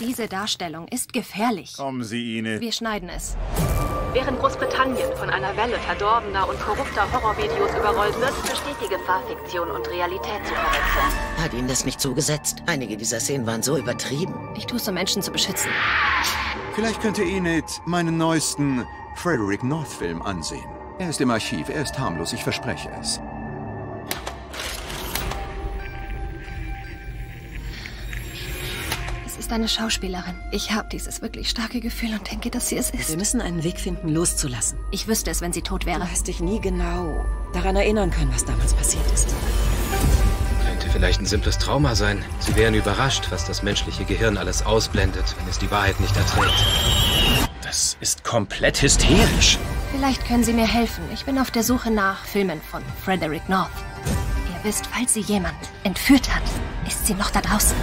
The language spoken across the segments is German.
Diese Darstellung ist gefährlich. Kommen Sie, Ine. Wir schneiden es. Während Großbritannien von einer Welle verdorbener und korrupter Horrorvideos überrollt wird, besteht die Gefahr, Fiktion und Realität zu verwechseln. Hat Ihnen das nicht zugesetzt? Einige dieser Szenen waren so übertrieben. Ich tue es, um Menschen zu beschützen. Vielleicht könnte Enid meinen neuesten Frederick North-Film ansehen. Er ist im Archiv, er ist harmlos, ich verspreche es. Ist eine Schauspielerin. Ich habe dieses wirklich starke Gefühl und denke, dass sie es Wir ist. müssen einen Weg finden, loszulassen. Ich wüsste es, wenn sie tot wäre. Du hast dich nie genau daran erinnern können, was damals passiert ist. Könnte vielleicht ein simples Trauma sein. Sie wären überrascht, was das menschliche Gehirn alles ausblendet, wenn es die Wahrheit nicht erträgt. Das ist komplett hysterisch. Vielleicht können Sie mir helfen. Ich bin auf der Suche nach Filmen von Frederick North. Ihr wisst, falls sie jemand entführt hat, ist sie noch da draußen.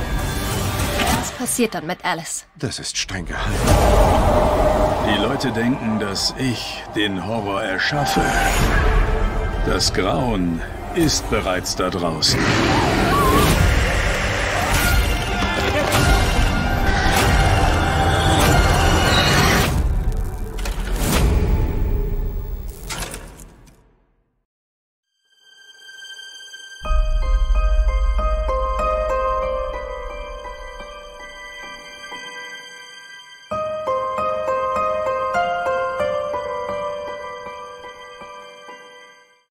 Was passiert dann mit Alice? Das ist streng geheim. Die Leute denken, dass ich den Horror erschaffe. Das Grauen ist bereits da draußen.